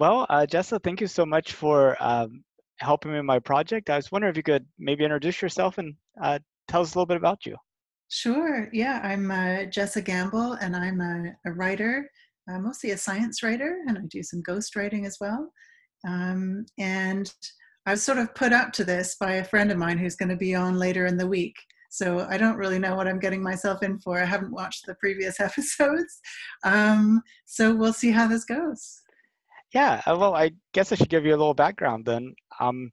Well, uh, Jessa, thank you so much for um, helping me in my project. I was wondering if you could maybe introduce yourself and uh, tell us a little bit about you. Sure. Yeah, I'm uh, Jessa Gamble, and I'm a, a writer, uh, mostly a science writer, and I do some ghost writing as well. Um, and I was sort of put up to this by a friend of mine who's going to be on later in the week. So I don't really know what I'm getting myself in for. I haven't watched the previous episodes. Um, so we'll see how this goes. Yeah, uh, well, I guess I should give you a little background then. Um,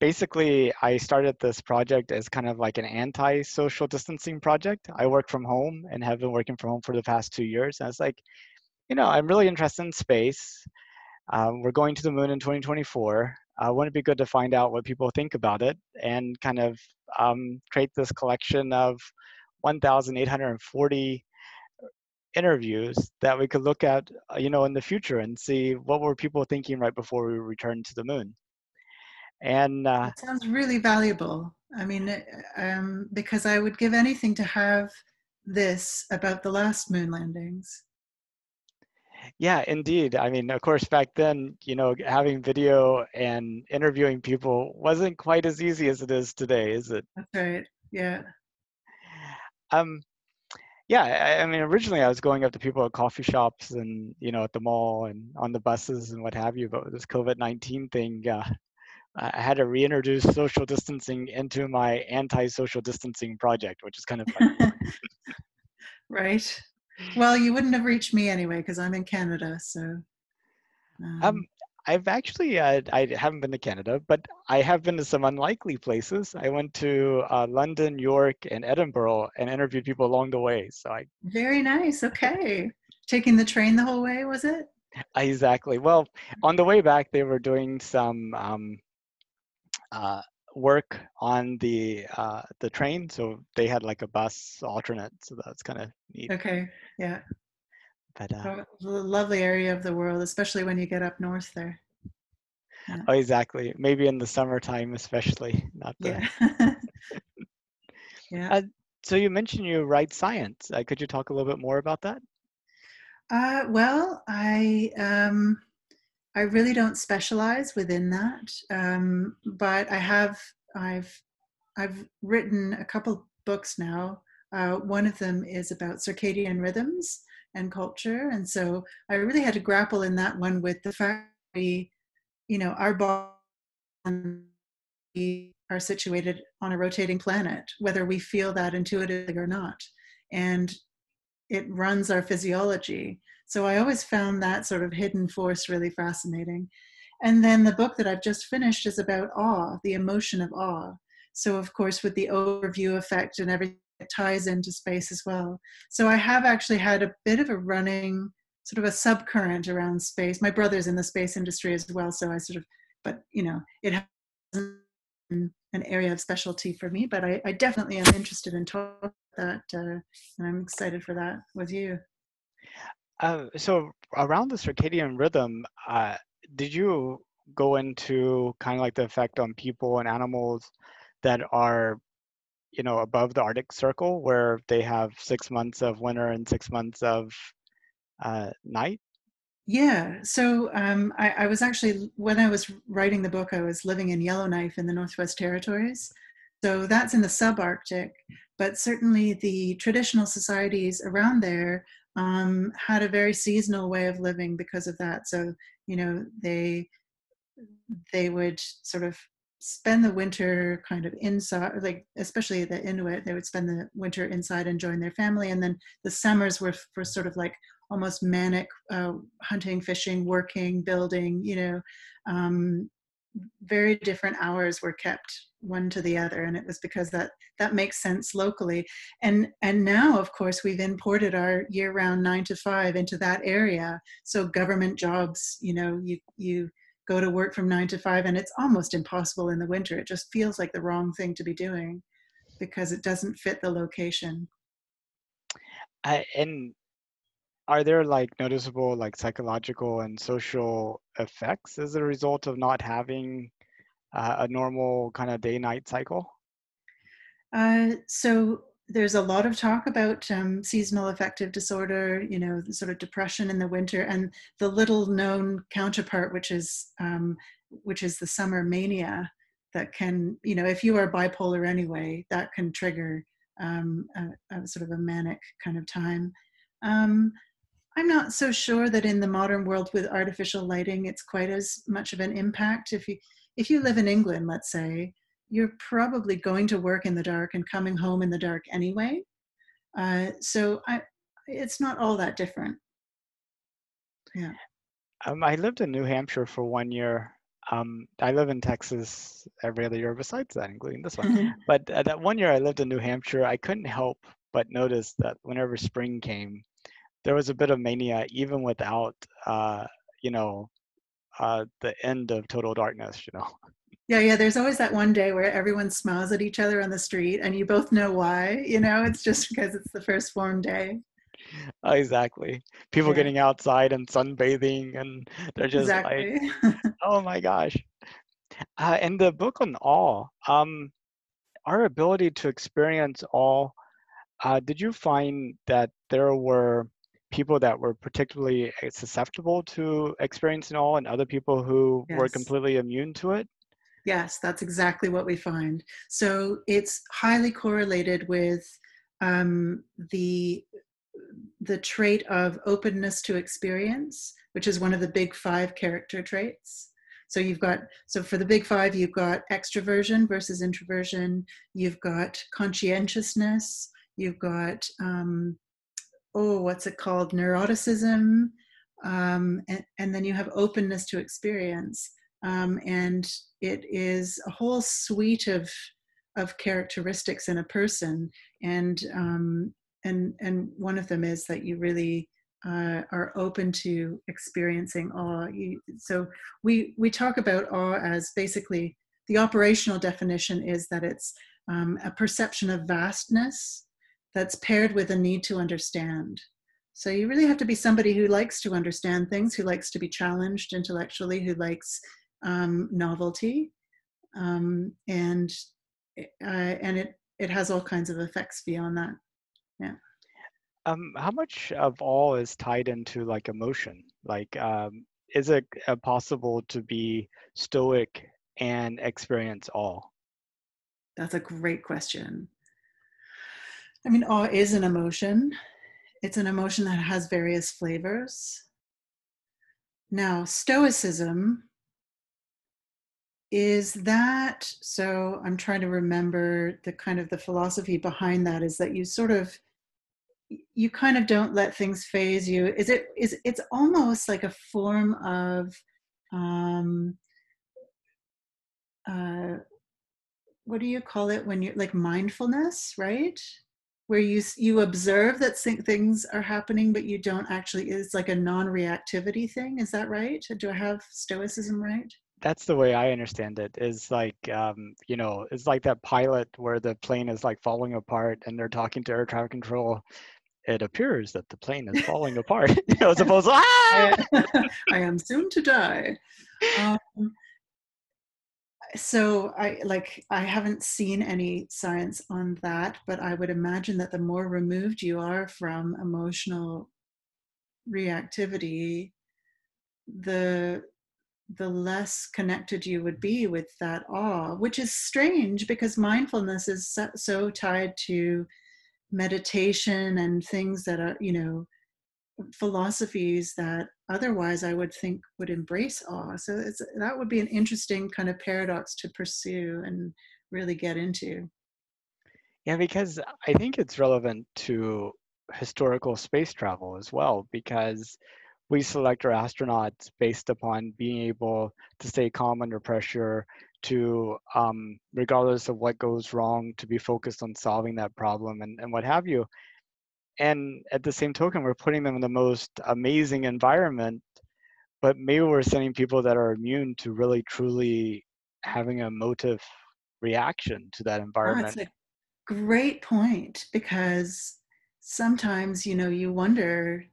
basically, I started this project as kind of like an anti social distancing project. I work from home and have been working from home for the past two years. And it's like, you know, I'm really interested in space. Um, we're going to the moon in 2024. Uh, wouldn't it be good to find out what people think about it and kind of um, create this collection of 1,840 interviews that we could look at, uh, you know, in the future and see what were people thinking right before we returned to the moon. And uh, it sounds really valuable. I mean, um, because I would give anything to have this about the last moon landings. Yeah, indeed. I mean, of course, back then, you know, having video and interviewing people wasn't quite as easy as it is today, is it? That's right. Yeah. Um, yeah, I, I mean, originally I was going up to people at coffee shops and you know at the mall and on the buses and what have you. But this COVID nineteen thing, uh, I had to reintroduce social distancing into my anti-social distancing project, which is kind of fun. right. Well, you wouldn't have reached me anyway because I'm in Canada. So. Um, um, I've actually uh, I haven't been to Canada, but I have been to some unlikely places. I went to uh, London, York, and Edinburgh, and interviewed people along the way. So I. Very nice. Okay, taking the train the whole way was it? Exactly. Well, on the way back, they were doing some um, uh, work on the uh, the train, so they had like a bus alternate. So that's kind of neat. Okay. Yeah. But uh, lovely area of the world, especially when you get up north there. Yeah. Oh, exactly. Maybe in the summertime, especially. Not the. Yeah. yeah. Uh, so you mentioned you write science. Uh, could you talk a little bit more about that? Uh, well, I um, I really don't specialize within that, um, but I have I've I've written a couple books now. Uh, one of them is about circadian rhythms, and culture. And so I really had to grapple in that one with the fact we, you know, our body are situated on a rotating planet, whether we feel that intuitively or not. And it runs our physiology. So I always found that sort of hidden force really fascinating. And then the book that I've just finished is about awe, the emotion of awe. So, of course, with the overview effect and everything it ties into space as well. So I have actually had a bit of a running sort of a subcurrent around space. My brother's in the space industry as well, so I sort of, but you know, it has an area of specialty for me. But I, I definitely am interested in talking that, uh, and I'm excited for that with you. Uh, so around the circadian rhythm, uh, did you go into kind of like the effect on people and animals that are you know above the arctic circle where they have six months of winter and six months of uh, night? Yeah so um, I, I, was actually when i was writing the book i was living in yellowknife in the northwest territories so that's in the subarctic but certainly the traditional societies around there um, had a very seasonal way of living because of that so you know they they would sort of spend the winter kind of inside, like especially the Inuit, they would spend the winter inside and join their family, and then the summers were for sort of like almost manic uh, hunting, fishing, working, building. You know, um, very different hours were kept one to the other, and it was because that that makes sense locally. And and now, of course, we've imported our year-round nine to five into that area. So government jobs, you know, you you go to work from nine to five and it's almost impossible in the winter. It just feels like the wrong thing to be doing because it doesn't fit the location. I, and are there like noticeable like psychological and social effects as a result of not having uh, a normal kind of day night cycle? Uh, so there's a lot of talk about um, seasonal affective disorder, you know, sort of depression in the winter, and the little known counterpart, which is um, which is the summer mania, that can, you know, if you are bipolar anyway, that can trigger um, a, a, sort of a manic kind of time. Um, I'm not so sure that in the modern world with artificial lighting, it's quite as much of an impact. If you if you live in England, let's say, you're probably going to work in the dark and coming home in the dark anyway. Uh, so I, it's not all that different. Yeah. Um, I lived in New Hampshire for one year. Um, I live in Texas every other year besides that, including this one. Mm-hmm. But uh, that one year I lived in New Hampshire, I couldn't help but notice that whenever spring came, there was a bit of mania even without, uh, you know, uh, the end of total darkness, you know. Yeah, yeah. There's always that one day where everyone smiles at each other on the street, and you both know why. You know, it's just because it's the first warm day. Exactly. People yeah. getting outside and sunbathing, and they're just exactly. like, "Oh my gosh!" Uh, in the book on awe, um, our ability to experience awe. Uh, did you find that there were people that were particularly susceptible to experiencing awe, and other people who yes. were completely immune to it? Yes, that's exactly what we find. So it's highly correlated with um, the the trait of openness to experience, which is one of the big five character traits. So you've got so for the big five, you've got extroversion versus introversion. You've got conscientiousness. You've got um, oh, what's it called? Neuroticism, um, and, and then you have openness to experience. Um, and it is a whole suite of of characteristics in a person, and um, and and one of them is that you really uh, are open to experiencing awe. You, so we we talk about awe as basically the operational definition is that it's um, a perception of vastness that's paired with a need to understand. So you really have to be somebody who likes to understand things, who likes to be challenged intellectually, who likes um, novelty, um, and uh, and it it has all kinds of effects beyond that. Yeah. Um, how much of awe is tied into like emotion? Like, um, is it uh, possible to be stoic and experience awe? That's a great question. I mean, awe is an emotion. It's an emotion that has various flavors. Now, Stoicism is that so i'm trying to remember the kind of the philosophy behind that is that you sort of you kind of don't let things faze you. Is it is it's almost like a form of um uh what do you call it when you're like mindfulness right? Where you you observe that things are happening but you don't actually it's like a non-reactivity thing is that right? Do i have stoicism right that's the way I understand it. Is like, um, you know, it's like that pilot where the plane is like falling apart, and they're talking to air traffic control. It appears that the plane is falling apart. you know, as opposed to ah! I am soon to die. Um, so I like I haven't seen any science on that, but I would imagine that the more removed you are from emotional reactivity, the the less connected you would be with that awe, which is strange because mindfulness is so, tied to meditation and things that are, you know, philosophies that otherwise I would think would embrace awe. So that would be an interesting kind of paradox to pursue and really get into. Yeah, because I think it's relevant to historical space travel as well, because we select our astronauts based upon being able to stay calm under pressure to um, regardless of what goes wrong to be focused on solving that problem and, and what have you. And at the same token we're putting them in the most amazing environment but maybe we're sending people that are immune to really truly having a motive reaction to that environment oh, that's a great point because sometimes you know you wonder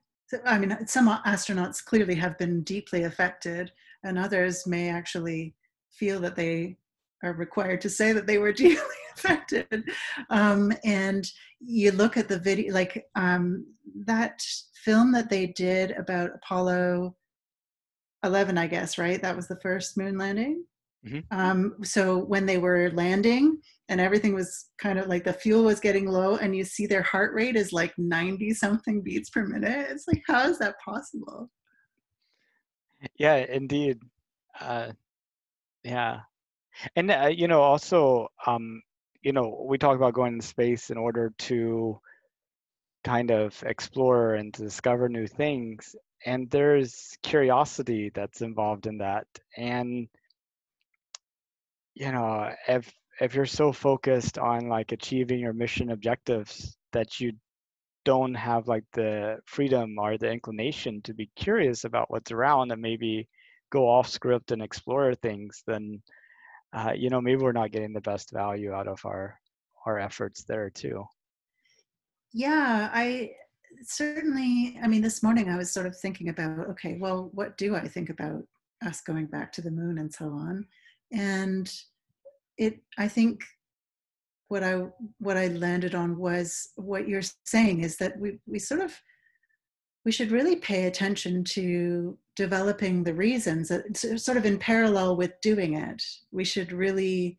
I mean, some astronauts clearly have been deeply affected, and others may actually feel that they are required to say that they were deeply affected. Um, and you look at the video, like um, that film that they did about Apollo 11, I guess, right? That was the first moon landing. Mm-hmm. Um, so when they were landing and everything was kind of like the fuel was getting low, and you see their heart rate is like 90 something beats per minute. It's like, how is that possible? Yeah, indeed. Uh, yeah. And, uh, you know, also, um, you know, we talk about going to space in order to kind of explore and to discover new things. And there's curiosity that's involved in that. And, you know, if if you're so focused on like achieving your mission objectives that you don't have like the freedom or the inclination to be curious about what's around and maybe go off script and explore things, then uh, you know maybe we're not getting the best value out of our our efforts there too. Yeah, I certainly. I mean, this morning I was sort of thinking about, okay, well, what do I think about us going back to the moon and so on, and it. I think what I what I landed on was what you're saying is that we we sort of we should really pay attention to developing the reasons sort of in parallel with doing it. We should really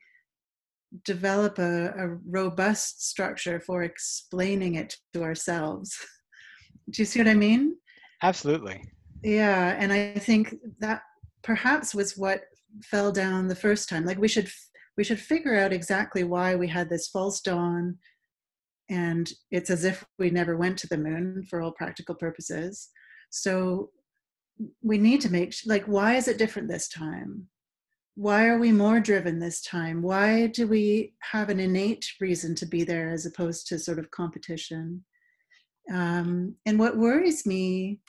develop a, a robust structure for explaining it to ourselves. Do you see what i mean? Absolutely. Yeah and i think that perhaps was what fell down the first time. Like we should we should figure out exactly why we had this false dawn and it's as if we never went to the moon for all practical purposes. So we need to make like why is it different this time? Why are we more driven this time? Why do we have an innate reason to be there as opposed to sort of competition? Um, and what worries me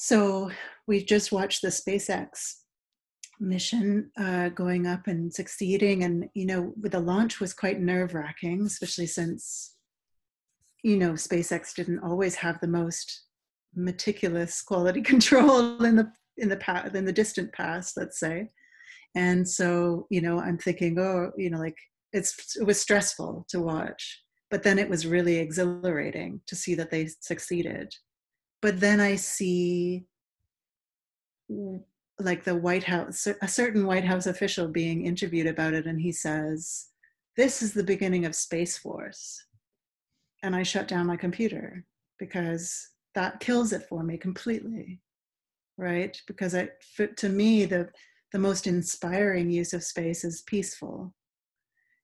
so we just watched the spacex mission uh, going up and succeeding. And, you know, with the launch was quite nerve wracking, especially since, you know, SpaceX didn't always have the most meticulous quality control in the in the past in the distant past let's say and so you know i'm thinking oh you know like it's it was stressful to watch but then it was really exhilarating to see that they succeeded but then i see like the White House, a certain White House official being interviewed about it, and he says, This is the beginning of Space Force. And I shut down my computer because that kills it for me completely. Right? Because I, to me, the, the most inspiring use of space is peaceful.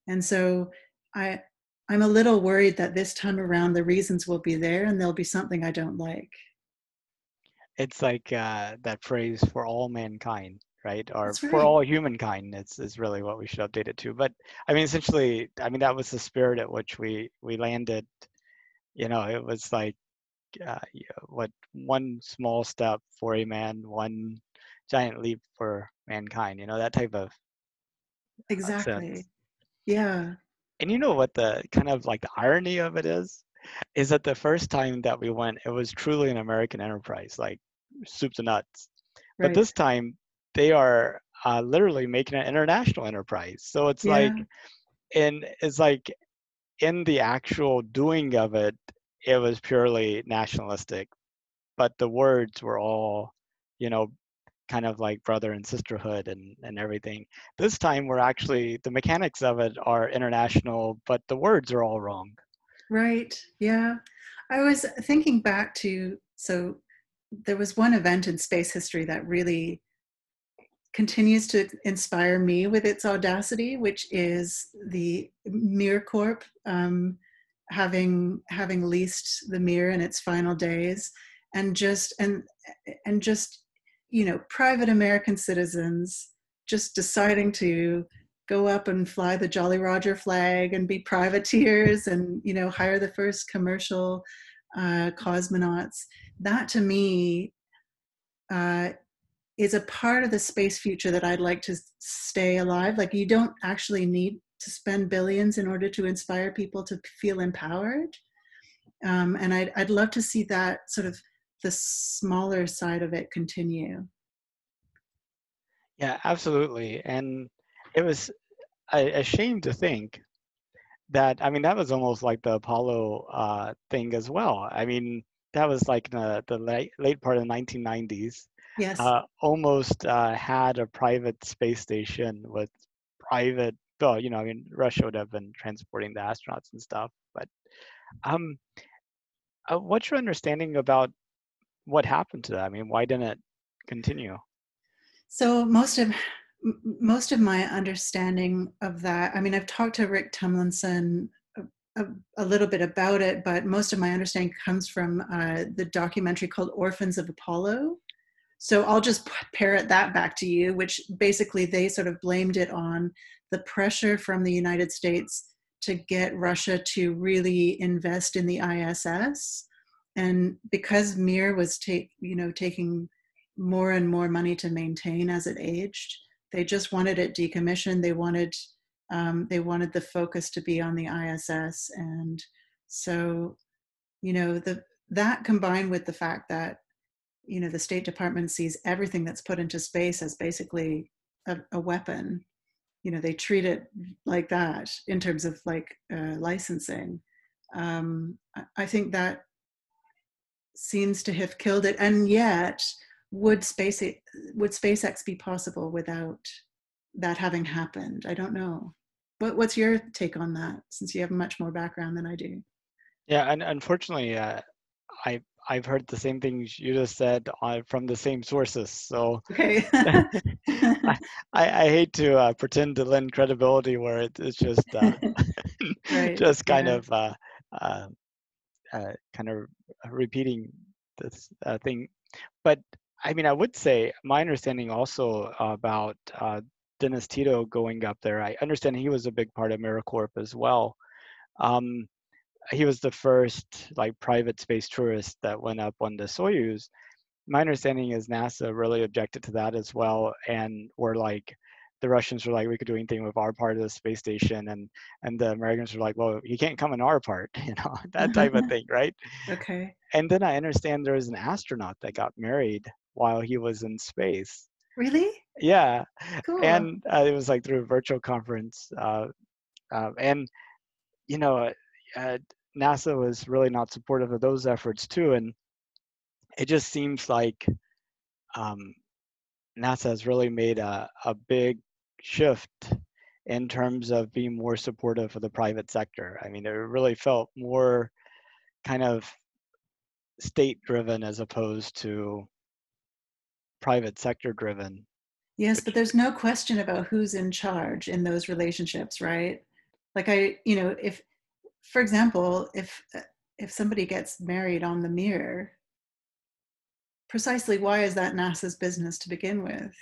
And so I, I'm a little worried that this time around the reasons will be there and there'll be something I don't like it's like uh, that phrase for all mankind right? Or right. for all humankind it's is really what we should update it to. But i mean essentially i mean that was the spirit at which we we landed. You know it was like uh, what one small step for a man one giant leap for mankind you know that type of exactly. Yeah. And you know what the kind of like the irony of it is? Is that the first time that we went, it was truly an American enterprise, like soup to nuts. Right. But this time, they are uh, literally making an international enterprise. So it's yeah. like, and it's like in the actual doing of it, it was purely nationalistic, but the words were all, you know, kind of like brother and sisterhood and, and everything. This time we're actually, the mechanics of it are international, but the words are all wrong. Right. Yeah. I was thinking back to so there was one event in space history that really continues to inspire me with its audacity, which is the Mir Corp um, having having leased the Mir in its final days, and just and and just you know private American citizens just deciding to go up and fly the Jolly Roger flag and be privateers and you know hire the first commercial uh, cosmonauts. That to me uh, is a part of the space future that I'd like to stay alive. Like you don't actually need to spend billions in order to inspire people to feel empowered. Um, and I'd, I'd love to see that sort of the smaller side of it continue. Yeah, absolutely. And it was a, a shame to think that I mean that was almost like the Apollo uh, thing as well. I mean that was like the the late, late part of the 1990s. Yes. Uh, almost uh, had a private space station with private. Well, you know, I mean Russia would have been transporting the astronauts and stuff. But um, uh, what's your understanding about what happened to that? I mean, why didn't it continue? So most of most of my understanding of that, I mean, I've talked to Rick Tumlinson a, a, a little bit about it, but most of my understanding comes from uh, the documentary called Orphans of Apollo. So I'll just parrot that back to you, which basically they sort of blamed it on the pressure from the United States to get Russia to really invest in the ISS. And because Mir was you know, taking more and more money to maintain as it aged, they just wanted it decommissioned. They wanted um, they wanted the focus to be on the ISS, and so you know the that combined with the fact that you know the State Department sees everything that's put into space as basically a, a weapon. You know they treat it like that in terms of like uh, licensing. Um, I think that seems to have killed it, and yet would space would SpaceX be possible without that having happened? I don't know. What, what's your take on that? Since you have much more background than I do. Yeah, and unfortunately, uh, I I've heard the same things you just said uh, from the same sources. So okay. I, I, hate to uh, pretend to lend credibility where it, it's just uh, right. just kind yeah. of uh, uh, kind of repeating this thing. But I mean, I would say my understanding also about uh, Dennis Tito going up there. I understand he was a big part of Mir Corp as well. Um, he was the first like private space tourist that went up on the Soyuz. My understanding is NASA really objected to that as well, and were like, the Russians were like, we could do anything with our part of the space station, and and the Americans were like, well, he can't come in our part, you know, that type of thing, right? Okay. And then I understand there was an astronaut that got married while he was in space. Really? Yeah. Cool. And uh, it was like through a virtual conference. Uh, uh, and, you know, uh, NASA was really not supportive of those efforts too. And it just seems like um, NASA has really made a, a big shift in terms of being more supportive of the private sector. I mean, it really felt more kind of state driven as opposed to private sector driven. Yes, but there's no question about who's in charge in those relationships, right? Like I, you know, if for example, if uh, if somebody gets married on the Mir, precisely why is that NASA's business to begin with?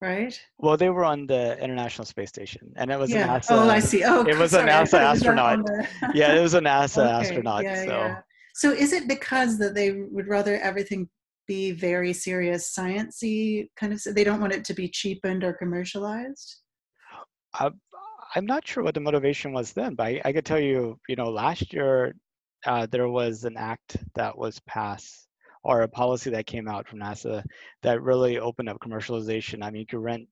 Right? Well, they were on the International Space Station, and it was yeah. a NASA. Oh, I see. Oh, it was sorry, a NASA astronaut. yeah, it was a NASA okay. astronaut. Yeah, so. Yeah. So is it because that they would rather everything be very serious sciency kind of they don't want it to be cheapened or commercialized? Uh, i'm not sure what the motivation was then but i, I could tell you you know last year uh, there was an act that was passed or a policy that came out from nasa that really opened up commercialization. I mean you could rent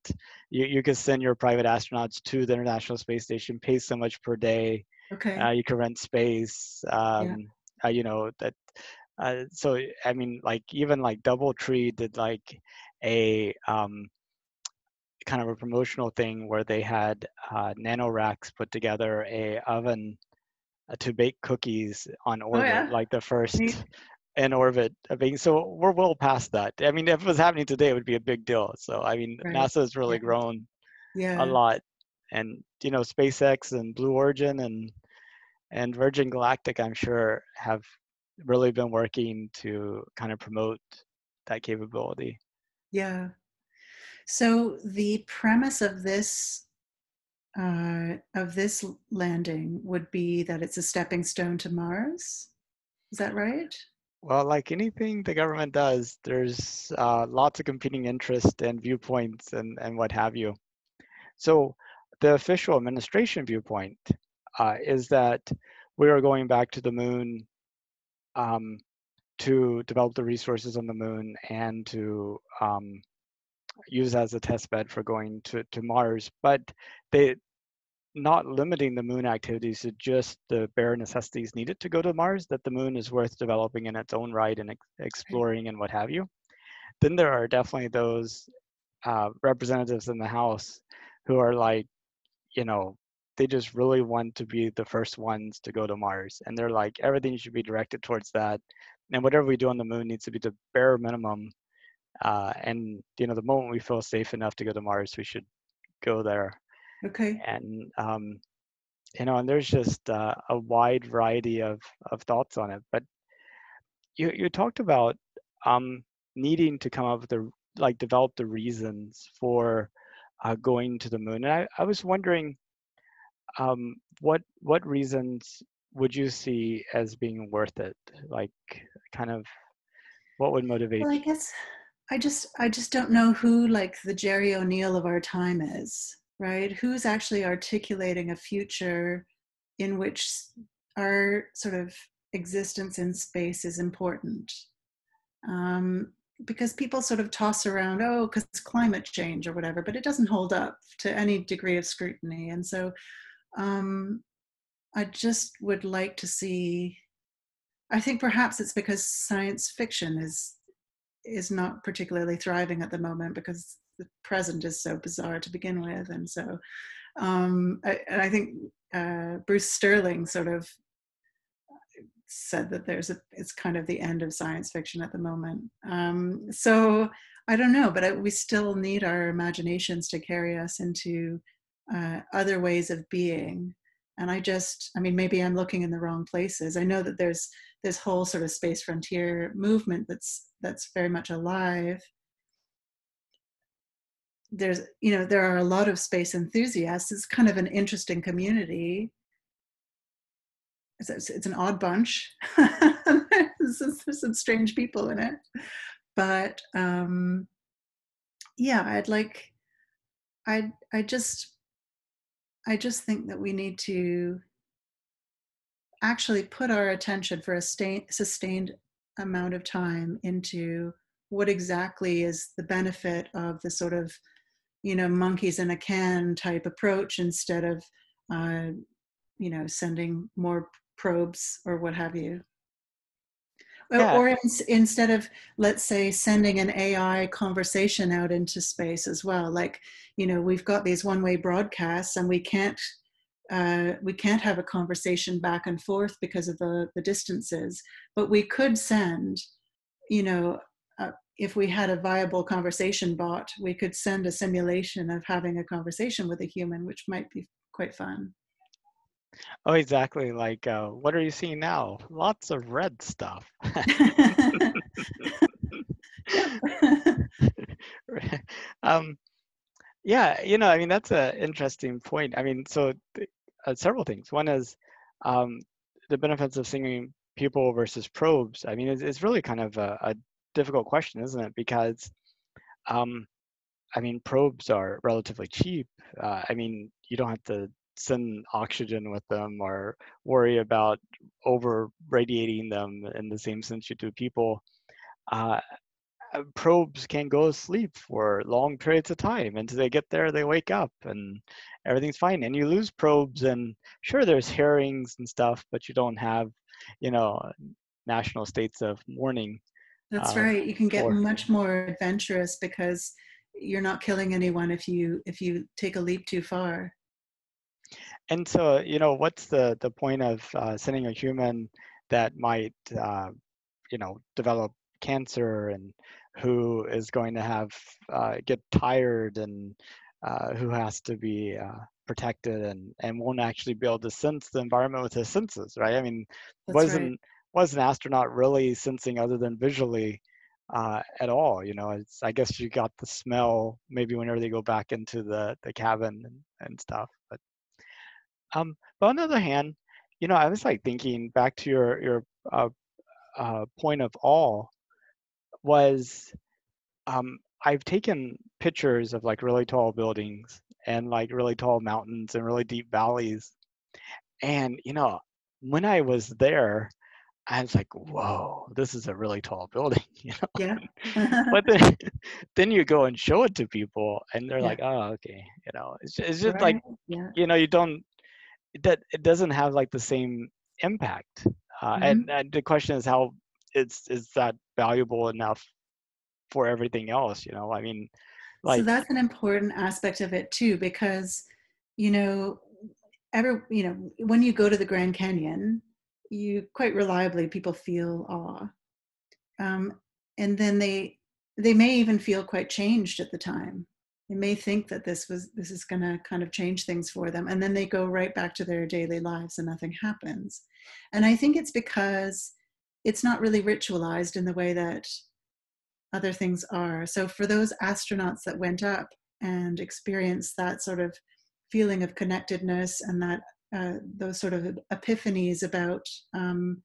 you, you could send your private astronauts to the international space station pay so much per day okay. uh, you could rent space um, yeah. Uh, you know that uh, so I mean, like even like DoubleTree did like a um, kind of a promotional thing where they had uh, NanoRacks put together a oven uh, to bake cookies on orbit, oh, yeah. like the first in orbit being. So we're well past that. I mean, if it was happening today, it would be a big deal. So I mean, right. NASA has really yeah. grown yeah. a lot, and you know, SpaceX and Blue Origin and and Virgin Galactic, I'm sure, have really been working to kind of promote that capability. Yeah. So the premise of this uh, of this landing would be that it's a stepping stone to Mars. Is that right? Well, like anything the government does, there's uh, lots of competing interests and viewpoints and, and what have you. So the official administration viewpoint uh, is that we are going back to the moon um, to develop the resources on the moon and to um, use as a test bed for going to, to Mars. But they not limiting the moon activities to just the bare necessities needed to go to Mars, that the moon is worth developing in its own right and ex- exploring and what have you. Then there are definitely those uh, representatives in the House who are like, you know, they just really want to be the first ones to go to Mars. And they're like, everything should be directed towards that. And whatever we do on the moon needs to be the bare minimum. Uh, and, you know, the moment we feel safe enough to go to Mars, we should go there. Okay. And, um, you know, and there's just uh, a wide variety of, of thoughts on it. But you, you talked about um, needing to come up with the, like, develop the reasons for uh, going to the moon. And I, I was wondering, um, what what reasons would you see as being worth it? Like, kind of, what would motivate? Well, I guess I just I just don't know who like the Gerry O'Neill of our time is, right? Who's actually articulating a future in which our sort of existence in space is important. Um, because people sort of toss around, oh, because climate change or whatever, but it doesn't hold up to any degree of scrutiny. And so um, I just would like to see. I think perhaps it's because science fiction is is not particularly thriving at the moment because the present is so bizarre to begin with, and so um, I, and I think uh, Bruce Sterling sort of said that there's a it's kind of the end of science fiction at the moment. Um, so I don't know, but I, we still need our imaginations to carry us into uh, other ways of being. And i just i mean maybe i'm looking in the wrong places. I know that there's this whole sort of space frontier movement that's that's very much alive. There's you know there are a lot of space enthusiasts. It's kind of an interesting community. It's, it's an odd bunch. There's, there's some strange people in it. But um yeah i'd like i i just I just think that we need to actually put our attention for a sustained amount of time into what exactly is the benefit of the sort of you know monkeys in a can type approach instead of uh, you know sending more probes or what have you yeah. or in, instead of let's say sending an ai conversation out into space as well like you know we've got these one way broadcasts and we can't uh, we can't have a conversation back and forth because of the the distances but we could send you know uh, if we had a viable conversation bot we could send a simulation of having a conversation with a human which might be quite fun Oh, exactly. Like, uh, what are you seeing now? Lots of red stuff. um, yeah, you know, I mean, that's an interesting point. I mean, so uh, several things. One is um, the benefits of singing people versus probes. I mean, it's, it's really kind of a, a, difficult question, isn't it? Because, um, I mean, probes are relatively cheap. Uh, I mean, you don't have to send oxygen with them or worry about over radiating them in the same sense you do people. Uh, uh, probes can go to sleep for long periods of time until they get there they wake up and everything's fine and you lose probes and sure there's hearings and stuff but you don't have you know national states of mourning that's uh, right you can get much more adventurous because you're not killing anyone if you if you take a leap too far and so, you know, what's the the point of uh, sending a human that might, uh, you know, develop cancer and who is going to have uh, get tired and uh, who has to be uh, protected and and won't actually be able to sense the environment with his senses, right? I mean, That's wasn't right. was an astronaut really sensing other than visually? Uh, at all. You know, it's I guess you got the smell maybe whenever they go back into the the cabin and, and stuff. But um, but on the other hand, you know, I was like thinking back to your your uh, uh, point of awe was um, I've taken pictures of like really tall buildings and like really tall mountains and really deep valleys, and you know, when I was there, I was like, whoa, this is a really tall building, you know. Yeah. but then, then you go and show it to people, and they're Yeah. like, oh, okay, you know. It's just, it's just like Yeah. you know, you don't that it doesn't have like the same impact. Uh, Mm-hmm. and, and the question is how it's is that valuable enough for everything else? You know, I mean, like so that's an important aspect of it too because you know ever you know when you go to the grand canyon you quite reliably people feel awe um, and then they they may even feel quite changed at the time they may think that this was this is going to kind of change things for them and then they go right back to their daily lives and nothing happens and i think it's because it's not really ritualized in the way that other things are. So for those astronauts that went up and experienced that sort of feeling of connectedness and that uh, those sort of epiphanies about um,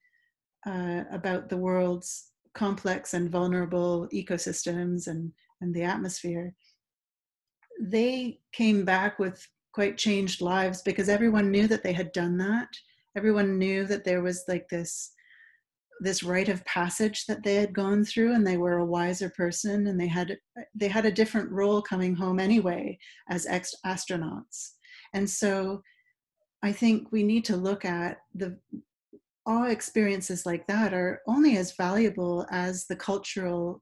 uh, about the world's complex and vulnerable ecosystems and and the atmosphere, they came back with quite changed lives because everyone knew that they had done that. Everyone knew that there was like this this rite of passage that they had gone through and they were a wiser person and they had they had a different role coming home anyway as ex astronauts and so i think we need to look at the all experiences like that are only as valuable as the cultural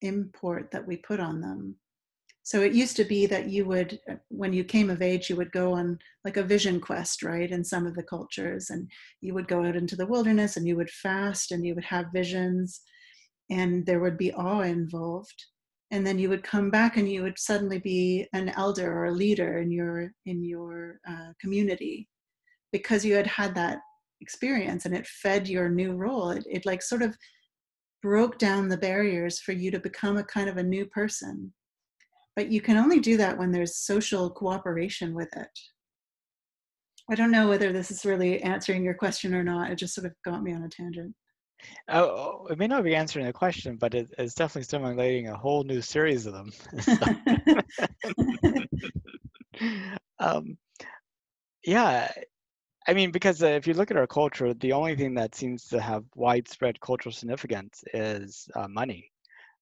import that we put on them so it used to be that you would when you came of age you would go on like a vision quest right in some of the cultures and you would go out into the wilderness and you would fast and you would have visions and there would be awe involved. And then you would come back and you would suddenly be an elder or a leader in your in your uh, community because you had had that experience and it fed your new role. It, it like sort of broke down the barriers for you to become a kind of a new person but you can only do that when there's social cooperation with it. I don't know whether this is really answering your question or not. It just sort of got me on a tangent. Oh, it may not be answering the question, but it, it's definitely stimulating a whole new series of them. um, yeah, I mean, because uh, if you look at our culture, the only thing that seems to have widespread cultural significance is uh, money.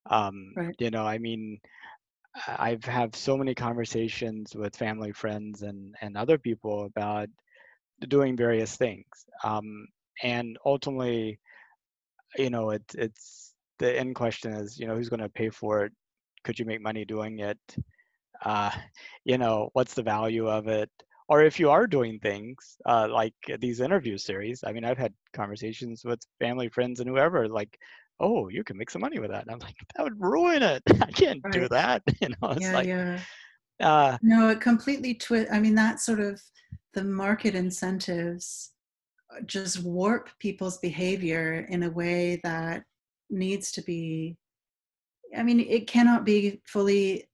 Um, right. You know, I mean, I've had so many conversations with family, friends, and and other people about doing various things. Um, and ultimately, you know, it's it's the end question is, you know, who's going to pay for it? Could you make money doing it? Uh, you know, what's the value of it? Or if you are doing things uh, like these interview series, I mean, I've had conversations with family, friends, and whoever, like, oh, you can make some money with that. And I'm like, that would ruin it. I can't do that. You know, it's yeah, like, yeah. uh, No, it completely twist. I mean, that sort of the market incentives uh, just warp people's behavior in a way that needs to be. I mean, it cannot be fully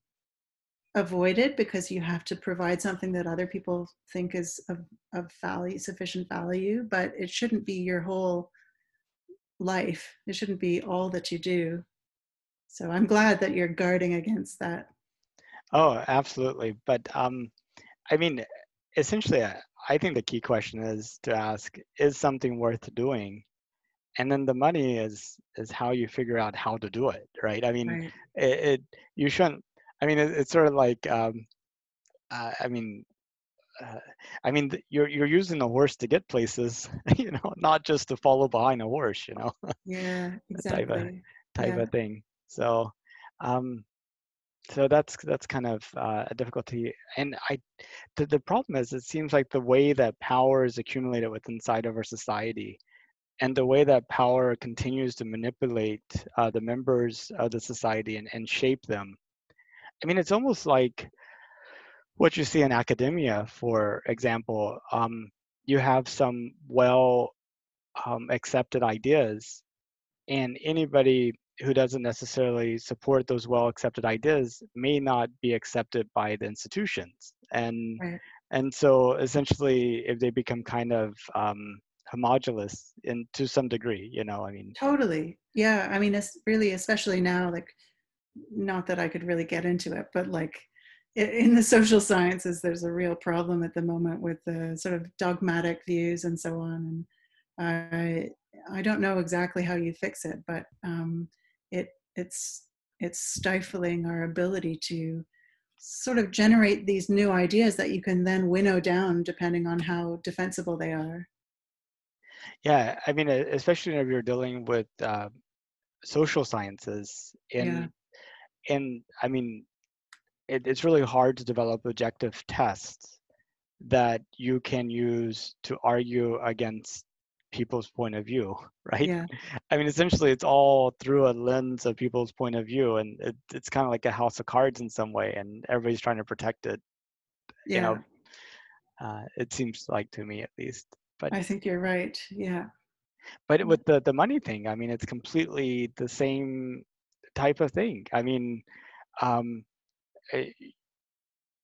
avoided because you have to provide something that other people think is of, of value, sufficient value, but it shouldn't be your whole life. It shouldn't be all that you do. So I'm glad that you're guarding against that. oh, absolutely. But um, I mean, essentially, I I think the key question is to ask, is something worth doing? And then the money is is how you figure out how to do it, right? I mean, Right. it, it you shouldn't. I mean, it, it's sort of like, um, uh, I mean, uh, I mean, th- you're you're using a horse to get places, you know, not just to follow behind a horse, you know, Yeah, type of exactly. type Yeah. of thing. So, um, so that's that's kind of uh, a difficulty. And I, the the problem is, it seems like the way that power is accumulated within inside of our society, and the way that power continues to manipulate uh, the members of the society and, and shape them. I mean, it's almost like what you see in academia, for example. Um, you have some well um, accepted ideas, and anybody who doesn't necessarily support those well accepted ideas may not be accepted by the institutions. And Right. and so essentially, if they become kind of um, homogenous in to some degree, you know, I mean, Totally. Yeah. I mean, it's really, especially now, like, not that I could really get into it, but like in the social sciences, there's a real problem at the moment with the sort of dogmatic views and so on. And uh, I don't know exactly how you fix it, but um, it it's it's stifling our ability to sort of generate these new ideas that you can then winnow down depending on how defensible they are. Yeah, I mean, especially if you're dealing with uh, social sciences, and yeah. and I mean, it, it's really hard to develop objective tests that you can use to argue against people's point of view, right? Yeah. I mean, essentially, it's all through a lens of people's point of view, and it, it's kind of like a house of cards in some way, and everybody's trying to protect it. Yeah. You know, uh, it seems like to me at least. But I think you're right. Yeah. But with the the money thing, I mean, it's completely the same type of thing. I mean, um,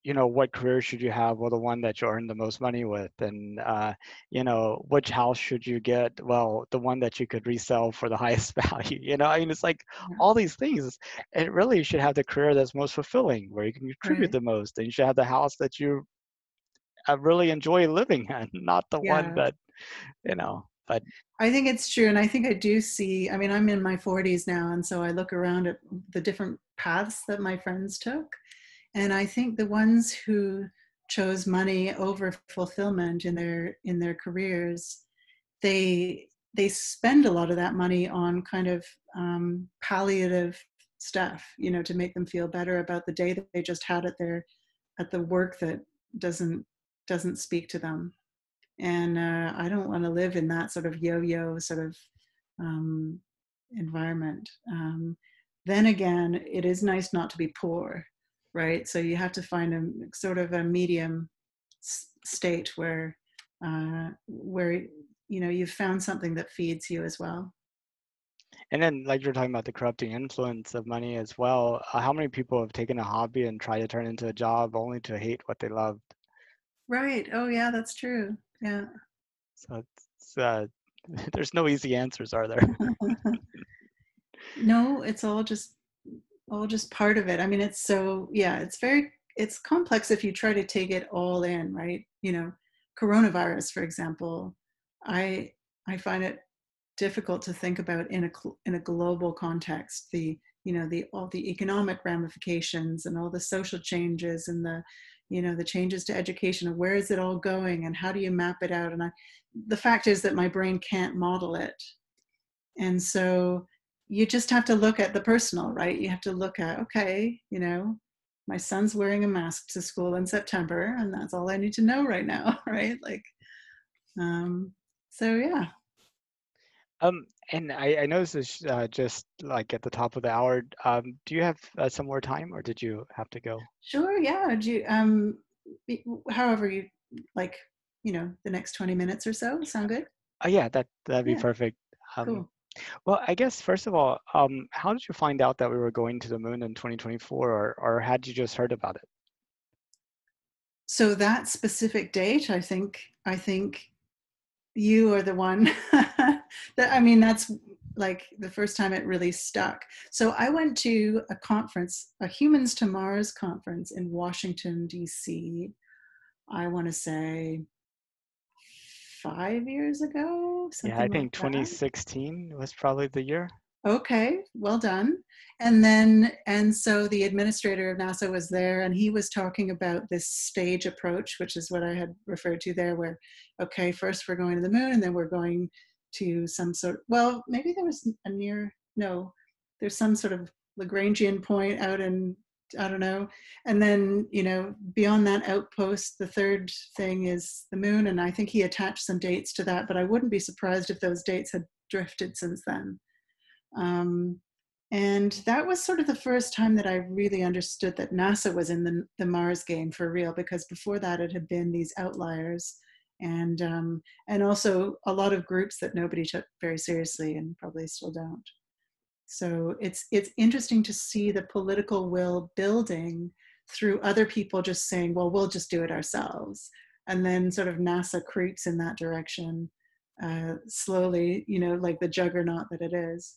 you know what career should you have well the one that you earn the most money with and uh, you know which house should you get well the one that you could resell for the highest value you know i mean it's like all these things it really should have the career that's most fulfilling where you can contribute right. the most and you should have the house that you uh, really enjoy living in not the yeah. one that you know but i think it's true and i think i do see i mean i'm in my 40s now and so i look around at the different paths that my friends took and i think the ones who chose money over fulfillment in their in their careers they they spend a lot of that money on kind of um, palliative stuff you know to make them feel better about the day that they just had at their at the work that doesn't doesn't speak to them. And uh, i don't want to live in that sort of yo-yo sort of um, environment. Um, then again it is nice not to be poor right? So you have to find a sort of a medium state where uh, where you know you've found something that feeds you as well. And then, like you're talking about the corrupting influence of money as well. Uh, how many people have taken a hobby and tried to turn into a job only to hate what they loved? Right. Oh, yeah, that's true. Yeah. So it's, uh, there's no easy answers, are there? no, it's all just all just part of it. I mean, it's so, yeah, it's very, it's complex if you try to take it all in, right? You know, coronavirus, for example, I, I find it difficult to think about in a, in a global context, the, you know, the, all the economic ramifications and all the social changes and the, you know, the changes to education and where is it all going and how do you map it out? And I, the fact is that my brain can't model it. And so you just have to look at the personal, right? You have to look at, okay, you know, my son's wearing a mask to school in September, and that's all I need to know right now, right? Like, um, so yeah. Um, and I, I know this is uh, just like at the top of the hour. Um, do you have uh, some more time, or did you have to go? Sure. Yeah. Do you, um, however you like, you know, the next twenty minutes or so. Sound good? Uh, yeah, that that'd be yeah. perfect. Um, cool. Well, I guess first of all, um, how did you find out that we were going to the moon in 2024, or, or had you just heard about it? So that specific date, I think, I think you are the one that I mean, that's like the first time it really stuck. So I went to a conference, a Humans to Mars conference in Washington, D.C. I want to say five years ago. Yeah, I think 2016 was probably the year. Okay, well done. And then, and so the administrator of NASA was there and he was talking about this stage approach, which is what I had referred to there, where, okay, first we're going to the moon and then we're going to some sort, well, maybe there was a near, no, there's some sort of Lagrangian point out in I don't know. And then, you know, beyond that outpost, the third thing is the moon. And I think he attached some dates to that, but I wouldn't be surprised if those dates had drifted since then. Um, and that was sort of the first time that I really understood that NASA was in the, the Mars game for real, because before that it had been these outliers and um, and also a lot of groups that nobody took very seriously and probably still don't. So it's it's interesting to see the political will building through other people just saying, well, we'll just do it ourselves. And then sort of NASA creeps in that direction uh, slowly, you know, like the juggernaut that it is.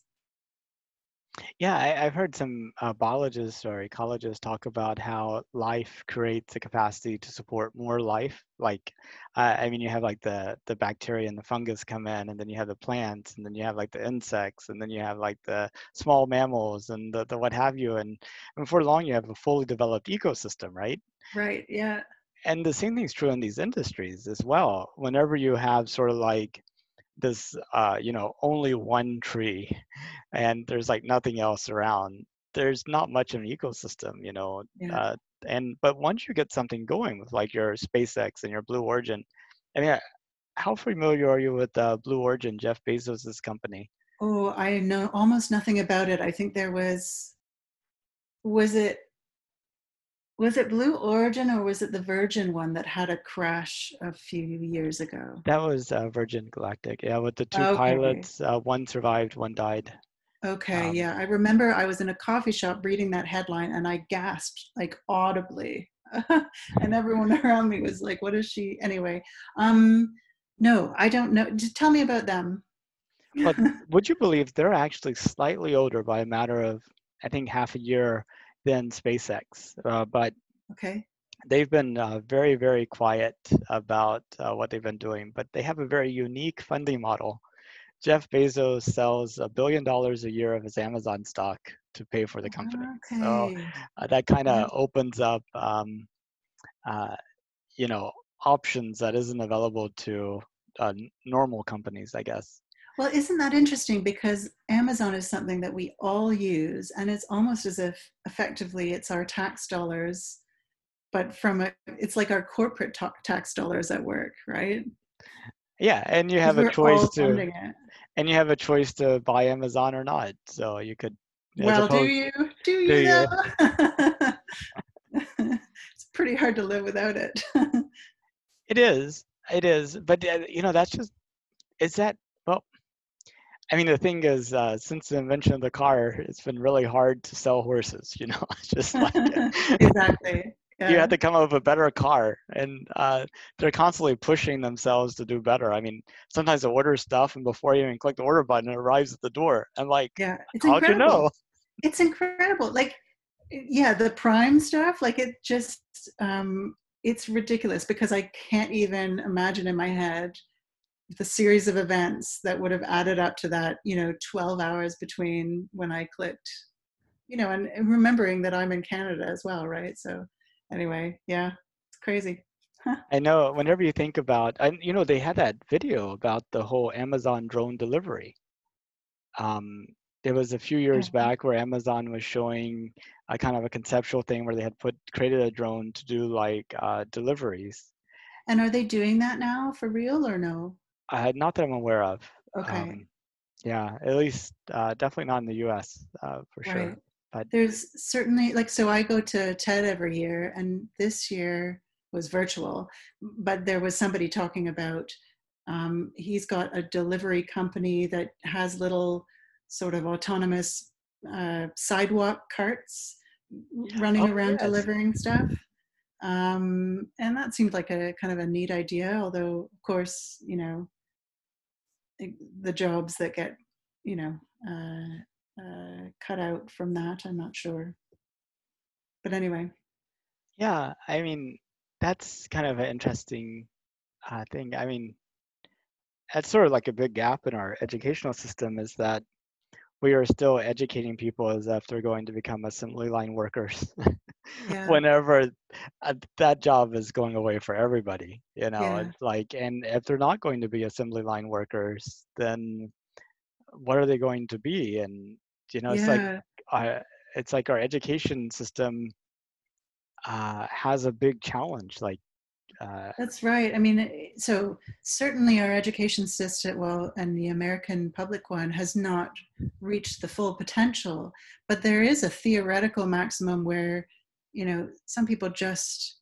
Yeah, I, I've heard some uh, biologists or ecologists talk about how life creates the capacity to support more life. Like, uh, I mean, you have like the the bacteria and the fungus come in, and then you have the plants, and then you have like the insects, and then you have like the small mammals and the, the what have you. And, and before long, you have a fully developed ecosystem, right? Right. Yeah. And the same thing's true in these industries as well. Whenever you have sort of like this uh, you know only one tree and there's like nothing else around there's not much of an ecosystem you know Yeah. uh, and but once you get something going with like your spacex and your blue origin i mean how familiar are you with uh, blue origin jeff bezos's company Oh, I know almost nothing about it. I think there was was it was it Blue Origin or was it the Virgin one that had a crash a few years ago? that was uh, virgin galactic yeah with the two Okay. pilots uh, one survived one died Okay, Um, yeah. I remember I was in a coffee shop reading that headline and I gasped like audibly. and everyone around me was like, what is she? Anyway, um, no, I don't know. Just tell me about them. But would you believe they're actually slightly older by a matter of, I think, half a year than SpaceX? Uh, but okay. they've been uh, very, very quiet about uh, what they've been doing. But they have a very unique funding model. Jeff Bezos sells a billion dollars a year of his Amazon stock to pay for the company. So Okay. uh, that kind of Right. opens up, um, uh, you know, options that isn't available to uh, normal companies, I guess. Well, isn't that interesting? Because Amazon is something that we all use, and it's almost as if effectively it's our tax dollars, but from a, it's like our corporate ta- tax dollars at work, right? Yeah, and you have a choice to, and you have a choice to buy Amazon or not. So you could, Well, do you? Do do you you? though? it's pretty hard to live without it. It is, it is, but uh, you know that's just, is that? I mean, the thing is, uh, since the invention of the car, it's been really hard to sell horses. You know, just like exactly. you Yeah. have to come up with a better car, and uh, they're constantly pushing themselves to do better. I mean, sometimes I order stuff, and before you even click the order button, it arrives at the door. I'm like, Yeah. It's how'd you incredible. know? it's incredible like yeah the prime stuff like it just um it's ridiculous because i can't even imagine in my head the series of events that would have added up to that you know 12 hours between when i clicked you know and, and remembering that i'm in canada as well right so anyway yeah it's crazy I know whenever you think about, and you know, they had that video about the whole Amazon drone delivery. Um, there was a few years Mhm. back where Amazon was showing a kind of a conceptual thing where they had put created a drone to do like uh, deliveries. and are they doing that now for real or no Uh, not that I'm aware of. okay Um, yeah, at least uh, definitely not in the U.S. Uh, for Right. sure. But There's certainly like so I go to TED every year and this year was virtual, but there was somebody talking about um, he's got a delivery company that has little sort of autonomous uh, sidewalk carts running Oh, around yes. delivering stuff. Um, and that seemed like a kind of a neat idea, although of course, you know, the- jobs that get, you know, uh, uh, cut out from that. I'm not sure. But anyway, yeah, I mean, that's kind of an interesting uh, thing. I mean, that's sort of like a big gap in our educational system is that we are still educating people as if they're going to become assembly line workers Yeah. whenever uh, that job is going away for everybody you know Yeah. it's like and if they're not going to be assembly line workers then what are they going to be and you know it's like uh, it's like our education system uh, has a big challenge like uh, That's right. I mean, eh, so certainly our education system, well, and the American public one has not reached the full potential, but there is a theoretical maximum where, you know, some people just,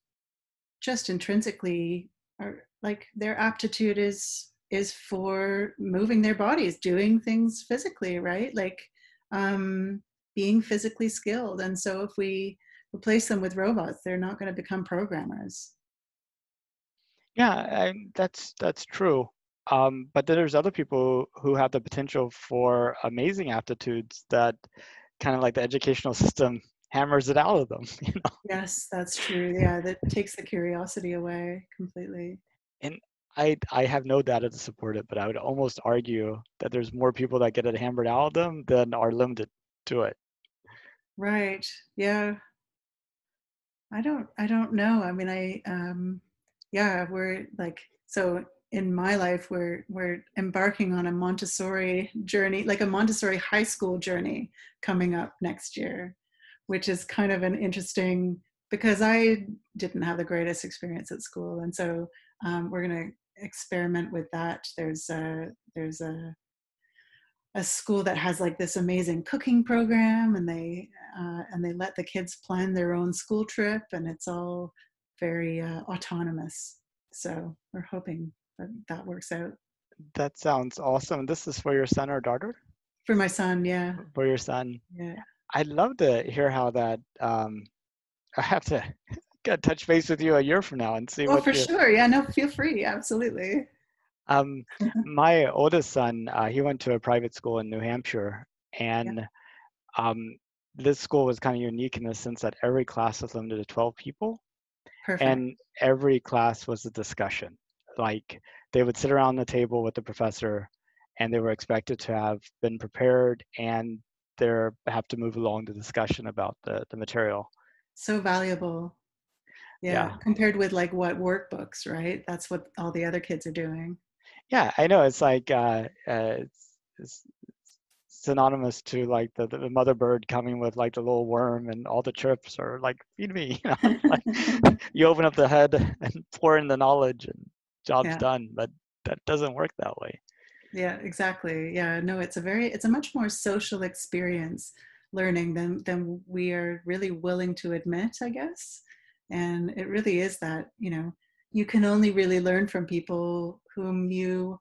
just intrinsically are like their aptitude is is for moving their bodies, doing things physically, right? Like um, being physically skilled. And so if we replace them with robots, they're not going to become programmers. Yeah, I, that's that's true. Um, but then there's other people who have the potential for amazing aptitudes that kind of like the educational system hammers it out of them. You know? Yes, that's true. Yeah, that takes the curiosity away completely. And I I have no data to support it, but I would almost argue that there's more people that get it hammered out of them than are limited to it. Right. Yeah. I don't I don't know. I mean I um yeah, we're like so in my life we're we're embarking on a Montessori journey, like a Montessori high school journey coming up next year, which is kind of an interesting because I didn't have the greatest experience at school, and so um, we're going to experiment with that. There's a there's a a school that has like this amazing cooking program, and they uh, and they let the kids plan their own school trip, and it's all very uh, autonomous. So we're hoping that that works out. That sounds awesome. This is for your son or daughter? For my son, yeah. For your son. Yeah. I'd love to hear how that. Um, I have to get touch base with you a year from now and see oh, what. for you, sure. Yeah. No, feel free. Absolutely. Um, my oldest son, uh, he went to a private school in New Hampshire, and yeah. um, this school was kind of unique in the sense that every class was limited to 12 people, Perfect. and every class was a discussion. Like they would sit around the table with the professor, and they were expected to have been prepared and they have to move along the discussion about the, the material. So valuable. Yeah, yeah. Compared with like what workbooks, right? That's what all the other kids are doing. Yeah, I know. It's like uh, uh, it's, it's synonymous to like the, the mother bird coming with like the little worm and all the chirps are like feed me you know like, you open up the head and pour in the knowledge and job's yeah. done but that doesn't work that way yeah exactly yeah no it's a very it's a much more social experience learning than than we are really willing to admit i guess and it really is that you know you can only really learn from people whom you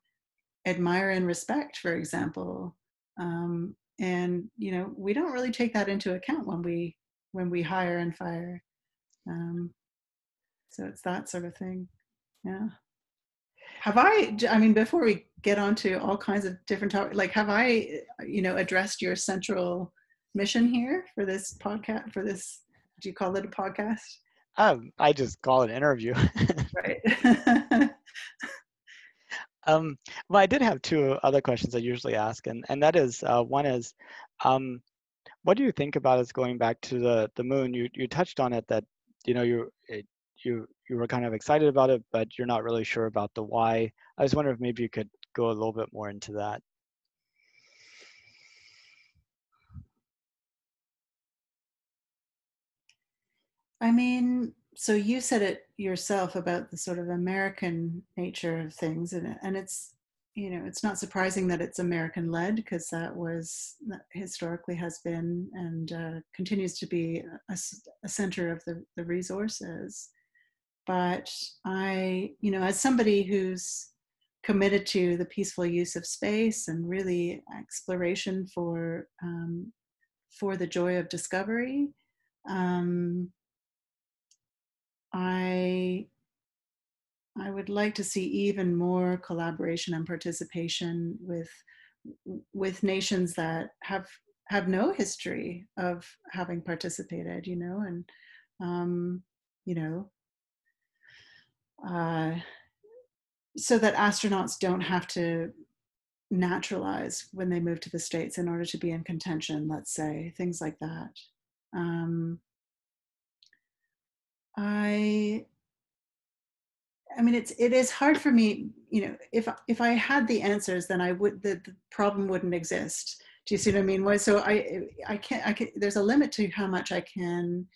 admire and respect for example um, and you know we don't really take that into account when we when we hire and fire. Um, so it's that sort of thing. Yeah. Have i i mean before we get on to all kinds of different topics like have i you know addressed your central mission here for this podcast for this do you call it a podcast? Um i just call it an interview. Right um well i did have two other questions i usually ask and and that is uh, one is um what do you think about us going back to the the moon you you touched on it that you know you you you were kind of excited about it, but you're not really sure about the why. I was wondering if maybe you could go a little bit more into that. I mean, so you said it yourself about the sort of American nature of things, and and it's you know it's not surprising that it's American led because that was that historically has been and uh, continues to be a, a, center of the the resources. But I, you know, as somebody who's committed to the peaceful use of space and really exploration for um, for the joy of discovery, um, I I would like to see even more collaboration and participation with with nations that have have no history of having participated, you know, and um, you know, uh, so that astronauts don't have to naturalize when they move to the states in order to be in contention let's say things like that. Um, i i mean it's it is hard for me you know if if i had the answers then i would the, the problem wouldn't exist. Do you see what i mean? So i i can't i can there's a limit to how much i can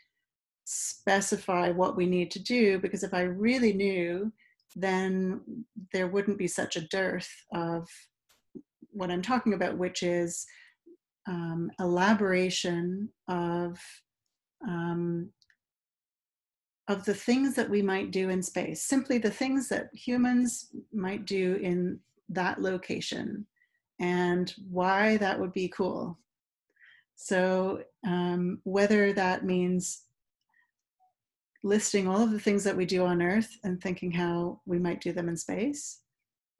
specify what we need to do because if I really knew, then there wouldn't be such a dearth of what I'm talking about, which is um, elaboration of um, of the things that we might do in space, simply the things that humans might do in that location, and why that would be cool. So um, whether that means listing all of the things that we do on Earth and thinking how we might do them in space,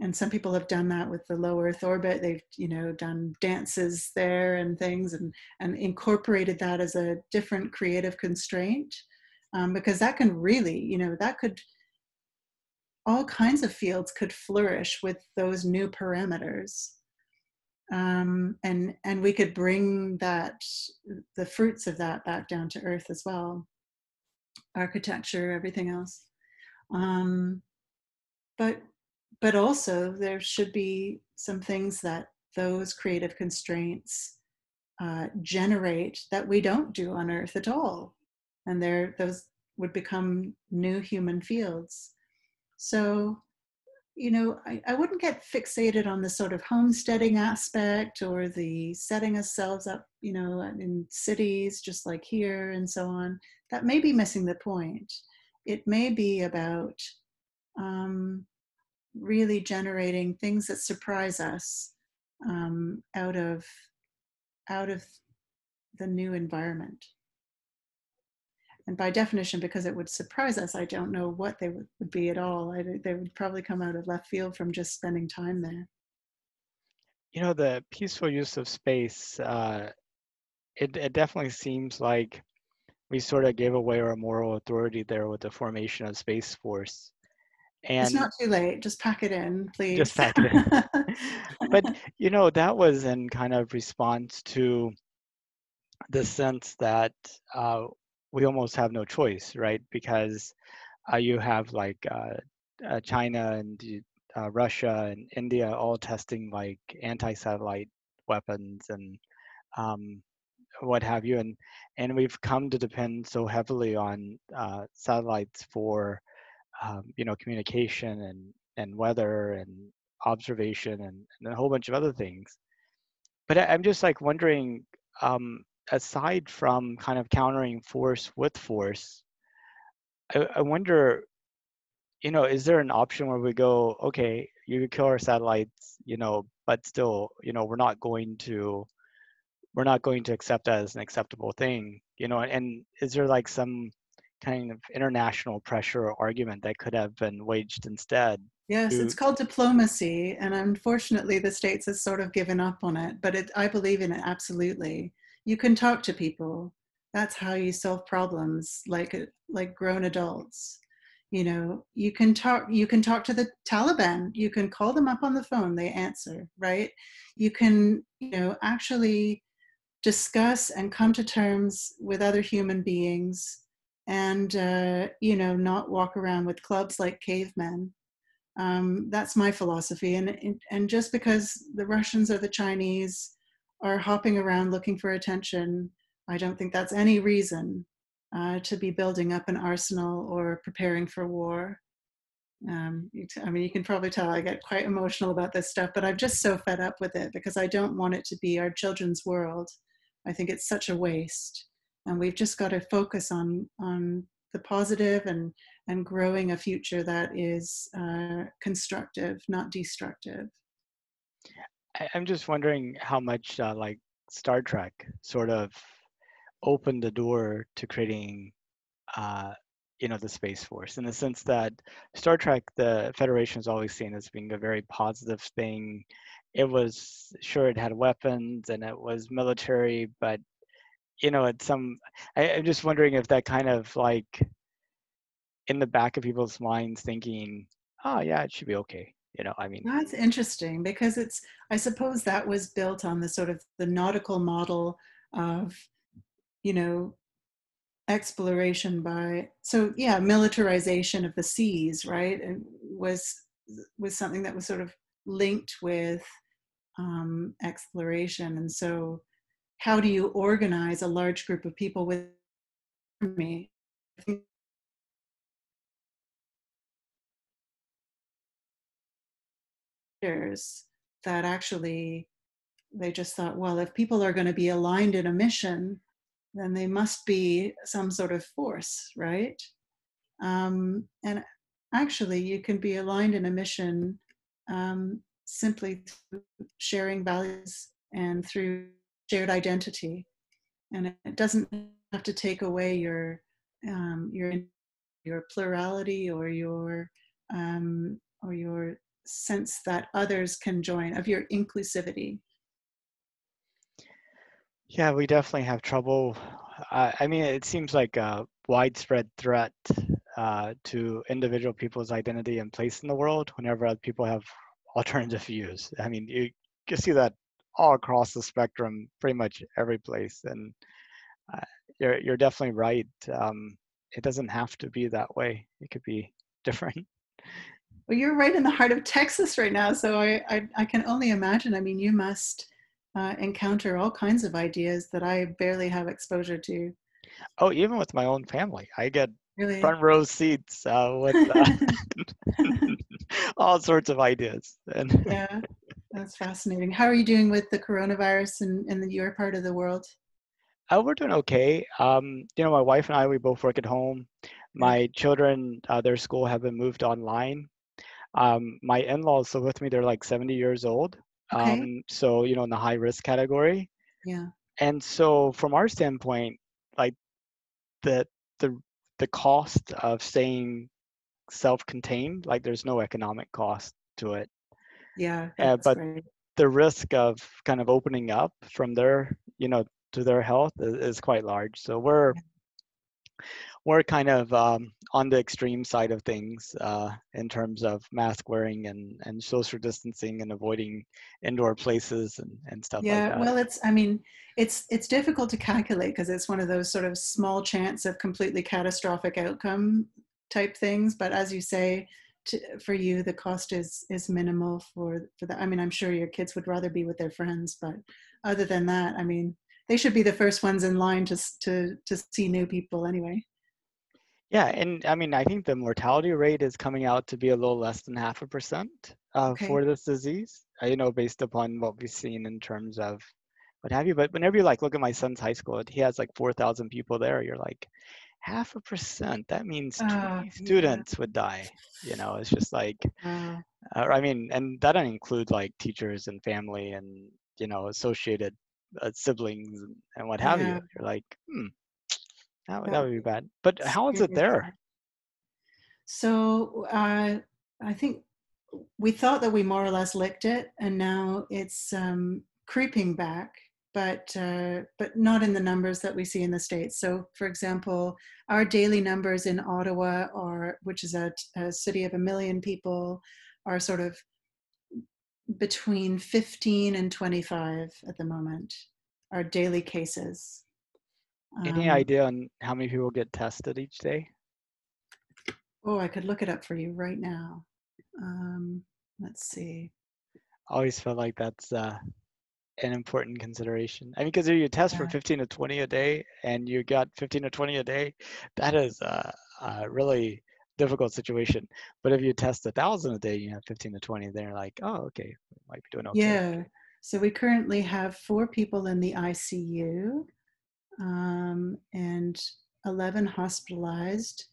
and some people have done that with the low earth orbit. They've you know done dances there and things and and incorporated that as a different creative constraint um, because that can really you know that could all kinds of fields could flourish with those new parameters. Um, and and we could bring that the fruits of that back down to earth as well. Architecture everything else. Um, but but also there should be some things that those creative constraints uh, generate that we don't do on earth at all and there those would become new human fields. So you know I, I wouldn't get fixated on the sort of homesteading aspect or the setting ourselves up you know in cities just like here and so on. That may be missing the point. It may be about um, really generating things that surprise us um, out of out of the new environment and by definition because it would surprise us i don't know what they would, would be at all I, they would probably come out of left field from just spending time there you know the peaceful use of space uh, it, it definitely seems like we sort of gave away our moral authority there with the formation of space force and it's not too late. Just pack it in, please. Just pack it in. but you know, that was in kind of response to the sense that uh, we almost have no choice, right? Because uh, you have like uh, uh China and uh, Russia and India all testing like anti-satellite weapons and um, what have you, and and we've come to depend so heavily on uh, satellites for um, you know communication and and weather and observation and, and, a whole bunch of other things but I, am just like wondering um, aside from kind of countering force with force I, I wonder you know is there an option where we go okay you could kill our satellites you know but still you know we're not going to we're not going to accept that as an acceptable thing you know and is there like some kind of international pressure or argument that could have been waged instead. Yes, to... it's called diplomacy, and unfortunately, the states has sort of given up on it. But it, I believe in it absolutely. You can talk to people. That's how you solve problems, like like grown adults. You know, you can talk. You can talk to the Taliban. You can call them up on the phone. They answer, right? You can, you know, actually discuss and come to terms with other human beings and uh, you know not walk around with clubs like cavemen um, that's my philosophy and and just because the russians or the chinese are hopping around looking for attention i don't think that's any reason uh, to be building up an arsenal or preparing for war um, I mean, you can probably tell I get quite emotional about this stuff, but I'm just so fed up with it because I don't want it to be our children's world. I think it's such a waste and we've just got to focus on on the positive and and growing a future that is uh, constructive, not destructive. I'm just wondering how much uh, like Star Trek sort of opened the door to creating, uh, you know, the Space Force in the sense that Star Trek, the Federation is always seen as being a very positive thing. It was sure it had weapons and it was military, but you know, it's some. I, I'm just wondering if that kind of like in the back of people's minds thinking, oh yeah, it should be okay. You know, I mean, that's interesting because it's. I suppose that was built on the sort of the nautical model of, you know, exploration by so yeah militarization of the seas right and was was something that was sort of linked with um, exploration and so how do you organize a large group of people with me that actually they just thought well if people are going to be aligned in a mission then they must be some sort of force right? Um, and actually you can be aligned in a mission um, simply through sharing values and through shared identity. And it doesn't have to take away your um, your your plurality or your um, or your sense that others can join, of your inclusivity? Yeah, we definitely have trouble. Uh, I mean, it seems like a widespread threat uh, to individual people's identity and place in the world whenever people have alternative views. I mean, you, you see that all across the spectrum, pretty much every place. And uh, you're you're definitely right. Um, it doesn't have to be that way. It could be different. Well, you're right in the heart of Texas right now, so I I, I can only imagine. I mean, you must uh, encounter all kinds of ideas that I barely have exposure to. Oh, even with my own family, I get Really? front row seats uh, with uh, all sorts of ideas. And yeah, that's fascinating. How are you doing with the coronavirus in, in your part of the world? uh, we're doing okay. Um, you know, my wife and I, we both work at home. My children, uh, their school have been moved online. Um, my in-laws live with me. They're like 70 years old. Okay. Um, so, you know, in the high risk category. Yeah. And so from our standpoint, like the, the, the cost of staying self-contained, like there's no economic cost to it. Yeah. Uh, but great. the risk of kind of opening up from their, you know, to their health is, is quite large. So we're we're kind of um, on the extreme side of things uh, in terms of mask wearing and, and social distancing and avoiding indoor places and, and stuff yeah like that. well it's i mean it's it's difficult to calculate because it's one of those sort of small chance of completely catastrophic outcome type things but as you say to, for you the cost is is minimal for for that i mean i'm sure your kids would rather be with their friends but other than that i mean they should be the first ones in line to to to see new people anyway Yeah, and I mean, I think the mortality rate is coming out to be a little less than half a percent uh, Okay. for this disease. Uh, you know, based upon what we've seen in terms of what have you. But whenever you like look at my son's high school, he has like four thousand people there. You're like, half a percent. That means Ah, 20 yeah. students would die. You know, it's just like, uh, uh, I mean, and that doesn't include like teachers and family and you know associated uh, siblings and, and what have Yeah. you. You're like, hmm, that would That that would be bad. But how is it there? So uh, I think we thought that we more or less licked it, and now it's um, creeping back, but uh, but not in the numbers that we see in the states. So, for example, our daily numbers in Ottawa, or which is a, a city of a million people, are sort of between 15 and 25 at the moment. Our daily cases. Any Um, idea on how many people get tested each day? Oh, I could look it up for you right now. Um, let's see. I always felt like that's uh, an important consideration. I mean, because if you test for 15 to 20 a day and you got 15 to 20 a day, that is a, a really difficult situation. But if you test a thousand a day, you have 15 to 20, then you're like, oh, okay, we might be doing okay. Yeah. So we currently have four people in the ICU um, and 11 hospitalized.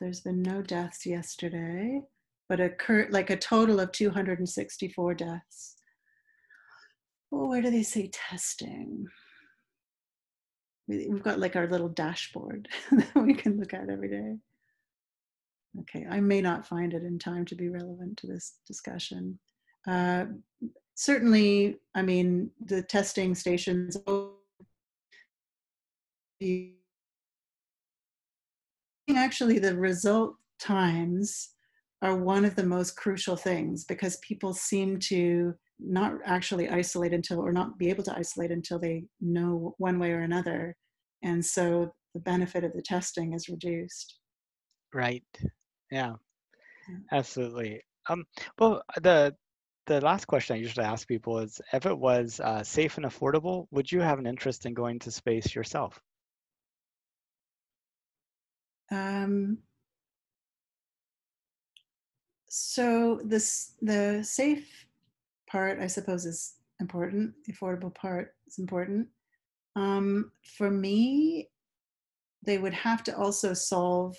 There's been no deaths yesterday, but a cur- like a total of 264 deaths. Oh, where do they say testing? We- We've got like our little dashboard that we can look at every day. Okay, I may not find it in time to be relevant to this discussion. Uh, certainly, I mean, the testing stations. Actually, the result times are one of the most crucial things because people seem to not actually isolate until or not be able to isolate until they know one way or another. And so the benefit of the testing is reduced. Right. Yeah. Yeah. Absolutely. Um. Well, the the last question I usually ask people is, if it was uh, safe and affordable, would you have an interest in going to space yourself? Um, so this the safe part, I suppose, is important. The affordable part is important. Um, for me, they would have to also solve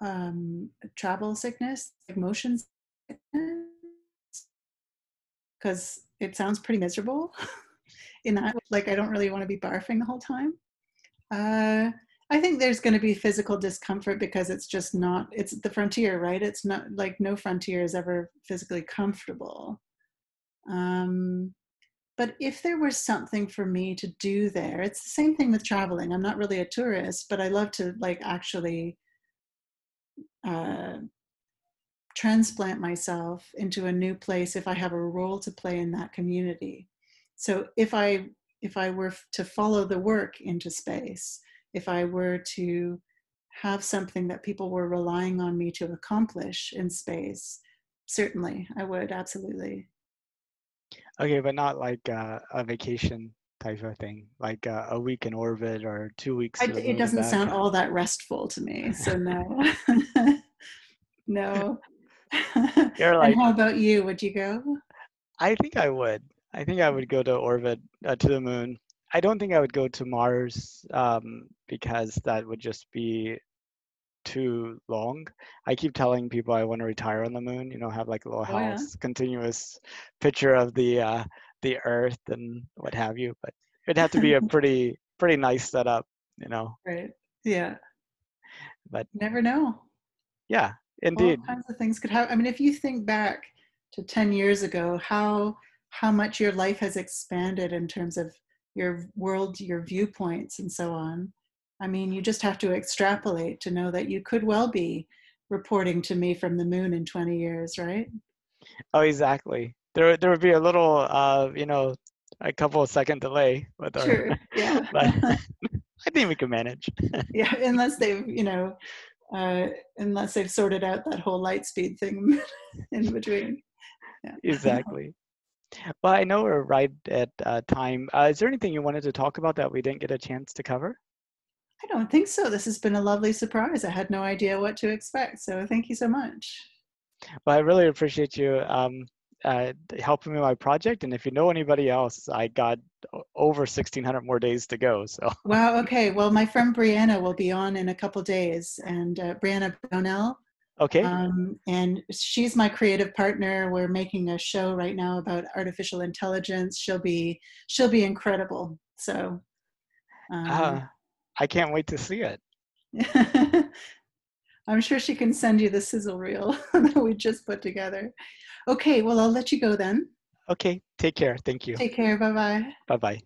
um, travel sickness, like motion because it sounds pretty miserable. In that, like, I don't really want to be barfing the whole time. Uh, I think there's going to be physical discomfort because it's just not, it's the frontier, right? It's not like no frontier is ever physically comfortable. Um, but if there was something for me to do there, it's the same thing with traveling. I'm not really a tourist, but I love to like actually uh, transplant myself into a new place if I have a role to play in that community. So if I if I were to follow the work into space, if I were to have something that people were relying on me to accomplish in space, certainly I would absolutely. Okay, but not like uh, a vacation type of thing, like uh, a week in orbit or two weeks. I, it doesn't back. sound all that restful to me, so no, no. You're like, and how about you? Would you go? I think I would. I think I would go to orbit uh, to the moon. I don't think I would go to Mars um, because that would just be too long. I keep telling people I want to retire on the moon. You know, have like a little oh, house, yeah. continuous picture of the uh, the Earth and what have you. But it'd have to be a pretty pretty nice setup. You know. Right. Yeah. But never know. Yeah, indeed. All kinds of things could happen. I mean, if you think back to ten years ago, how how much your life has expanded in terms of your world, your viewpoints, and so on. I mean, you just have to extrapolate to know that you could well be reporting to me from the moon in 20 years, right? Oh, exactly. There, there would be a little, uh, you know, a couple of second delay with our. Sure. Yeah. but I think we can manage. yeah, unless they've, you know, uh, unless they've sorted out that whole light speed thing in between. Yeah. Exactly. Well, I know we're right at uh, time. Uh, is there anything you wanted to talk about that we didn't get a chance to cover? I don't think so. This has been a lovely surprise. I had no idea what to expect. So thank you so much. Well, I really appreciate you um, uh, helping me with my project. And if you know anybody else, I got over 1600 more days to go. So wow. Okay. Well, my friend Brianna will be on in a couple days, and uh, Brianna Brownell Okay. Um, and she's my creative partner. We're making a show right now about artificial intelligence. She'll be she'll be incredible. So. Um, uh, I can't wait to see it. I'm sure she can send you the sizzle reel that we just put together. Okay, well, I'll let you go then. Okay, take care. Thank you. Take care. Bye bye. Bye bye.